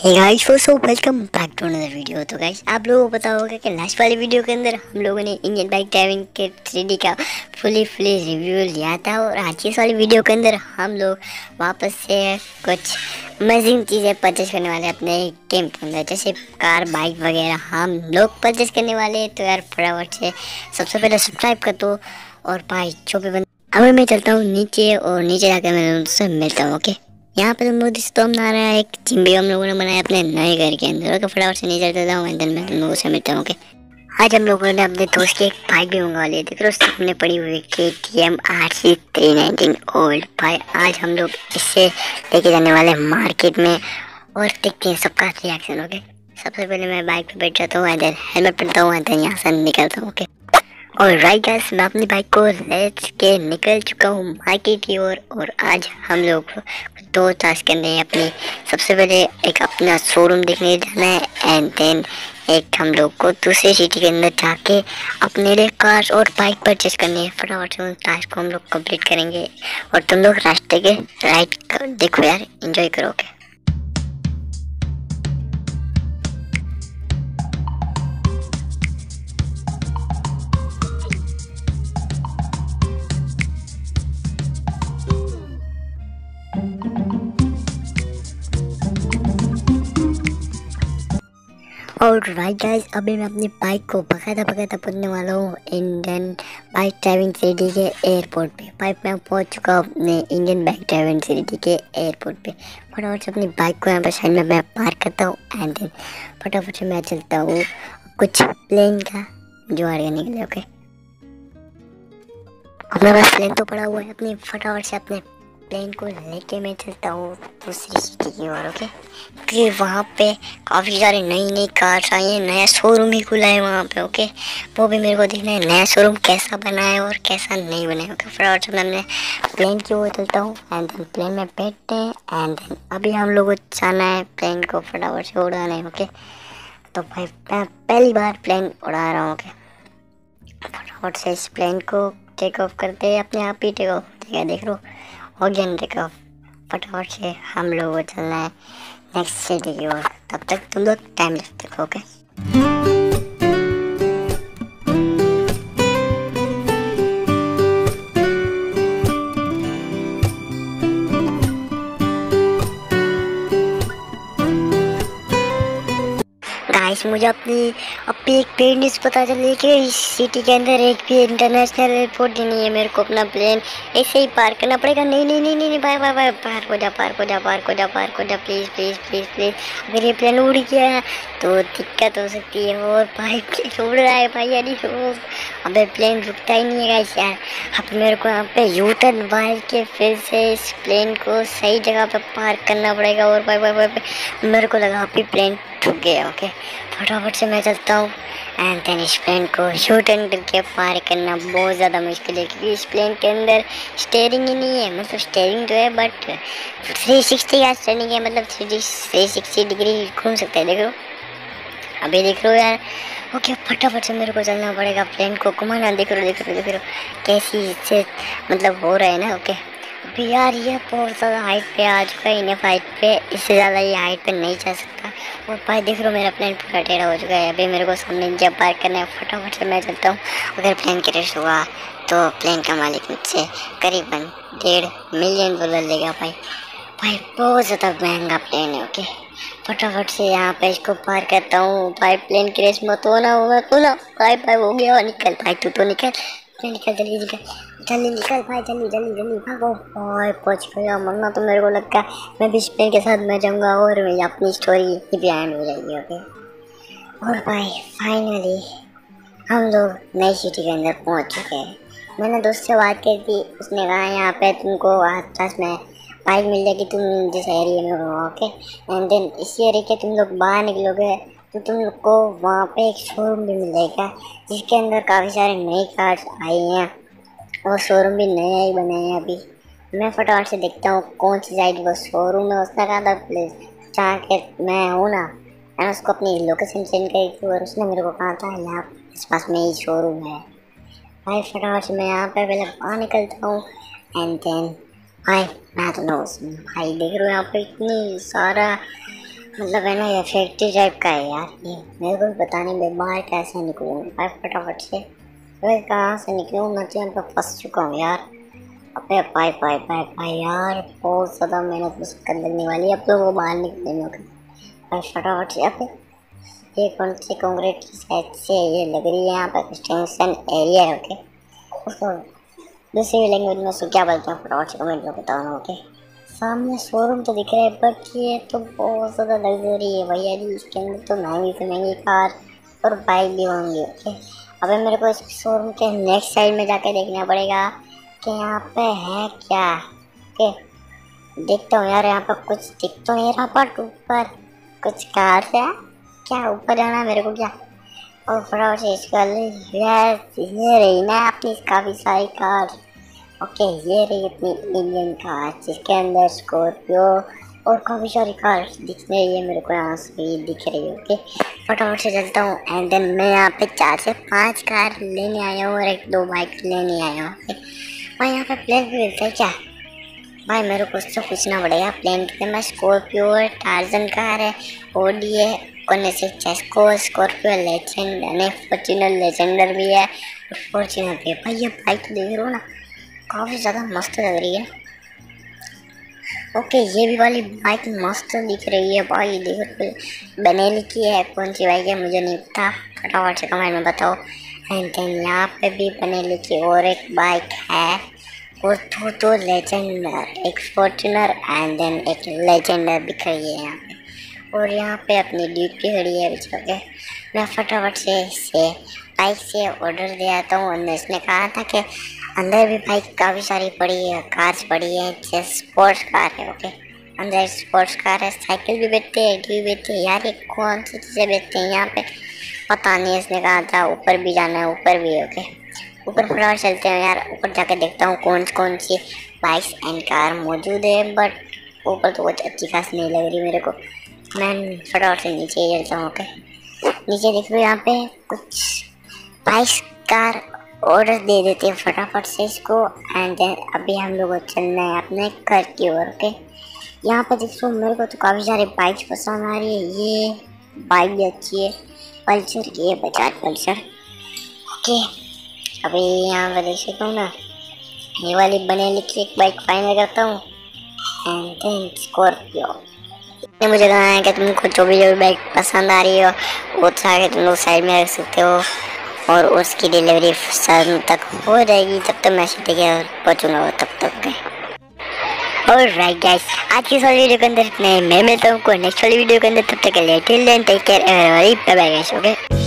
Hey guys for so welcome back to another video तो guys आप लोगों को पता होगा कि लास्ट वाली वीडियो के अंदर हम लोगों ने इंडियन बाइक ड्राइविंग के थ्री का फुली फुली रिव्यू लिया था और आज की वाली वीडियो के अंदर हम लोग वापस से कुछ अमेजिंग चीज़ें परचेज करने वाले अपने गेम के अंदर। जैसे कार बाइक वगैरह हम लोग परचेज करने वाले तो यार, फटाफट से सबसे पहले सब्सक्राइब कर दो और भाई, जो भी बंद अब मैं चलता हूँ नीचे और नीचे जाकर मैं उनसे मिलता हूँ ओके यहाँ पे तुम लोग हम आ रहा है, एक चिंबी हम लोगों ने बनाया अपने नए घर के अंदर। ओके, फटाफट से नीचे चलता हूँ एंड मैं तुम लोगों से मिलता हूँ, ओके। आज हम लोगों ने अपने दोस्त की एक बाइक भी मंगवा ली देख रहे सामने पड़ी हुई K T M R C three nineteen old भाई। आज हम लोग इससे लेके जाने वाले मार्केट में और देखते हैं सबका रिएक्शन ओके। सबसे पहले मैं बाइक पे बैठ जाता हूँ एंड हेलमेट पहनता हूँ एंड यहाँ से निकलता हूँ, ओके। और राइट गैस मैं अपनी बाइक को लेट के निकल चुका हूँ मार्केट की ओर और, आज हम लोग दो टास्क करने हैं अपनी। सबसे पहले एक अपना शोरूम देखने जाना है एंड देन एक हम लोग को दूसरे सिटी के अंदर जाके अपने लिए कार और बाइक परचेज करनी है। फटाफट से उन टास्क को हम लोग कंप्लीट करेंगे और तुम लोग रास्ते के राइट देखो यार इंजॉय करोगे। और राइट गाइस अभी मैं अपनी बाइक को भगाता भगाता पहुँचने वाला हूँ इंडियन बाइक ड्राइविंग सिटी के एयरपोर्ट पे। बाइक में पहुँच चुका हूँ अपने इंडियन बाइक ड्राइविंग सिटी के एयरपोर्ट पे। फटाफट से अपनी बाइक को यहाँ पर साइड में मैं पार्क करता हूँ एंड देन फटाफट से मैं चलता हूँ कुछ प्लेन का जुगाड़ करने के लिए ओके अपने पास प्लेन तो पड़ा हुआ है, अपनी फटाफट से अपने प्लेन को लेके मैं चलता हूँ, दूसरी सिटी की ओर ओके क्योंकि वहाँ पे काफ़ी सारी नई नई कार्स आई हैं, नया शोरूम ही खुला है वहाँ पे ओके वो भी मेरे को देखना है, नया शोरूम कैसा बना है और कैसा नहीं बना है ओके फटाफट से मैं प्लेन की ओर चलता हूँ एंड देन प्लेन में बैठते हैं एंड देन अभी हम लोग को जाना है प्लेन को फटाफट से उड़ाना है ओके तो भाई, मैं पहली बार प्लेन उड़ा रहा हूँ ओके फटाफट से इस प्लेन को टेक ऑफ़ करते हैं, अपने आप ही टेक ऑफ़ देख लो और घंटे का फटाफट से हम लोग को चलना है। नेक्स्ट सिटी की ओर। तब तक तुम लोग टाइम लगते ओके मुझे अपनी अपनी एक पेड न्यूज़ पता चली कि इस सिटी के अंदर एक भी इंटरनेशनल एयरपोर्ट नहीं है मेरे को अपना प्लेन ऐसे ही पार करना पड़ेगा। नहीं नहीं नहीं नहीं भाई भाई भाई पार को जा पार को जा पार को जा पार को जा प्लीज़ प्लीज़ प्लीज़ प्लीज़ अगर ये प्लेन उड़ गया तो दिक्कत हो सकती है। और भाई उड़ रहा है भाई, यानी अबे प्लेन रुकता ही नहीं है यार। अब मेरे को यहाँ पे यू टर्न मार के फिर से इस प्लेन को सही जगह पर पार्क करना पड़ेगा। और भाई भाई भाई मेरे को लगा अभी प्लेन रुक गया ओके फटाफट से मैं चलता हूँ। एंड देन इस प्लेन को शूट एंड करके पार करना बहुत ज़्यादा मुश्किल है, क्योंकि इस प्लेन के अंदर स्टेयरिंग ही नहीं है। मतलब स्टेयरिंग तो है बट थ्री सिक्सटी का स्टेयरिंग है मतलब थ्री थ्री सिक्सटी डिग्री घूम सकते हैं, देख। अभी देख लो यार। ओके फटाफट से मेरे को चलना पड़ेगा प्लेन को। घुमाना, देख लो देख लो देख लो कैसी मतलब हो रहा है ना ओके अभी यार ये बहुत ज़्यादा हाइट पे आ चुका है, इन्हें हाइट पे इससे ज़्यादा ये हाइट पे नहीं जा सकता। और भाई देख लो, मेरा प्लेन पूरा टेढ़ा हो चुका है। अभी मेरे को सामने जब पार करना है, फटाफट से मैं चलता हूँ। अगर प्लेन क्रेश हुआ तो प्लेन का मालिक मुझसे करीबन डेढ़ मिलियन डॉलर लेगा भाई। भाई बहुत ज़्यादा महँगा प्लेन है ओके फटाफट से यहाँ पे इसको पार करता हूँ। भाई प्लेन क्रैश मत होना, होगा तो ना भाई भाई हो गया निकल। भाई, तू तो निकल। निकल, जल्दी निकल। जल्दी निकल भाई, जल्दी जल्दी जल्दी भागो। भाई पहुँच गया मरना तो मेरे को लगता है मैं भी प्लेन के साथ मैं जाऊँगा और मैं अपनी स्टोरी भी एंड हो जाएगी ओके और भाई फाइनली हम लोग नई सिटी के अंदर पहुँच चुके हैं। मैंने दोस्त से बात की थी, उसने कहा, यहाँ पे तुमको आस पास में बाइक मिल जाएगी, तुम जिस एरिया में हो ओके एंड देन इसी एरिया के तुम लोग बाहर निकलोगे तो तुम लोग को वहाँ पे एक शोरूम भी मिल जाएगा, जिसके अंदर काफ़ी सारे नई कार्स आई हैं। और शोरूम भी नया ही बने हैं अभी। मैं फटाफट से देखता हूँ कौन सी साइड वो शोरूम है उसने कहा था प्लीज़ जहाँ के मैं हूँ ना, मैंने उसको अपनी लोकेशन सेंड करी थी और उसने मेरे को कहा था, यहाँ इस पास में ही शोरूम है। भाई फटाफट से मैं यहाँ पर पहले बाहर निकलता हूँ एंड देन भाई, मैं तो नो भाई देख रहे हो यहाँ पे इतनी सारा मतलब है ना, ये फैक्ट्री टाइप का है यार ये। मेरे को भी पता नहीं, मैं बाहर कैसे निकलूँ। भाई फटाफट से मैं कहाँ से निकलूँ? मैं तो यहाँ पर फंस चुका हूँ यार। अबे पाई पाई पाई पाई यार, बहुत ज़्यादा मेहनत मुश्किल लगने वाली। है अब तो वो बाहर निकलने में भाई, फटाफट से अबे ये कौन सी कंक्रीट की साइड से ये लग रही है यहाँ पर एक्सटेंशन एरिया है ओके उसको दूसरी लैंग्वेज में उसको क्या बोलते हैं? फटाफट कमेंट में बताओ ओके सामने शोरूम तो दिख रहा है बट ये तो बहुत ज़्यादा लग्जरी है। भैया जी, इसके अंदर तो महँगी से महँगी कार और बाइक भी होंगी ओके अबे मेरे को इस शोरूम के नेक्स्ट साइड में जाके देखना पड़ेगा कि यहाँ पे है क्या। ओके, देखता हूँ यार, यहाँ पर कुछ दिख तो नहीं रहा बट ऊपर कुछ कार है। क्या ऊपर जाना मेरे को क्या? और फटाफट से इसका ये रही ना अपनी काफ़ी सारी कार ओके, ये रही अपनी इंडियन कार जिसके अंदर स्कॉर्पियो और काफ़ी सारी कार दिख रही है मेरे को यहाँ से भी दिख रही है ओके फटाफट से चलता हूँ एंड देन मैं यहाँ पे चार से पाँच कार लेने आया हूँ और एक दो बाइक लेने आया हूँ ओके भाई, यहाँ पे प्लेन भी मिलता है क्या? भाई, मेरे को उससे पूछना पड़ेगा प्लेन के मैं स्कॉर्पियो है टार्जन कार है ओडी है, कोने से? चेस्को स्कॉर्पियो लेजेंड यानी फॉर्चूनर लेजेंडर भी है, और फॉर्चूनर भी है। भाई, ये बाइक देख रहे हो ना, काफ़ी ज़्यादा मस्त लग रही है ओके, ये भी वाली बाइक मस्त दिख रही है भाई, देखो बनेली की है, कौन सी बाइक है, मुझे नहीं पता। फटाफट से कमेंट में बताओ। एंड देन यहाँ पे भी बनेली की और एक बाइक है। और दो दो लेजेंडर एक फॉर्चूनर एंड देन एक लेजेंडर दिख रही है यहाँ पे। और यहाँ पे अपनी ड्यूटी खड़ी है बीच के। मैं फटाफट से से बाइक से ऑर्डर दे आता हूँ। और इसने कहा था कि अंदर भी बाइक काफ़ी सारी पड़ी है कार्स पड़ी है जैसे स्पोर्ट्स कार है ओके अंदर स्पोर्ट्स कार है साइकिल भी बेचते हैं, टी भी बेचते हैं, यार ये कौन सी चीज़ें बेचते हैं? यहाँ पे पता नहीं इसने कहा था ऊपर भी जाना है, ऊपर भी ओके ऊपर फ्लोर चलते हैं, यार ऊपर जाके देखता हूँ कौन कौन सी बाइक्स एंड कार मौजूद है बट ऊपर तो कुछ अच्छी खास नहीं लग रही मेरे को। मैं फटाफट से नीचे ही चलता हूँ ओके नीचे देख लो यहाँ पे कुछ बाइक्स कार ऑर्डर दे देते हैं फटाफट से इसको। एंड देन अभी हम लोग चलना है अपने घर की ओर ओके यहाँ पे देखो, मेरे को तो काफ़ी सारे बाइक्स पसंद आ रही है। ये बाइक भी अच्छी है। पल्सर की है बजाज पल्सर। ओके अभी यहाँ पर देख सकता हूँ ना? ये वाली बने लिखी एक बाइक फाइनल करता हूँ। एंड देन स्कॉर्पियो मुझे कहा है कि तुमको जो भी जो भी बाइक पसंद आ रही हो, वो चाहे तुम लोग साइड में रख सकते हो। और उसकी डिलीवरी शाम तक हो जाएगी, तब तक मैं सीधे के पहुँचूँगा तब तक और राइट गाइस आज की सारी वीडियो के अंदर इतने मैं मिलता हूँ नेक्स्ट वाली वीडियो के अंदर। तब तक के लिए take care bye bye guys okay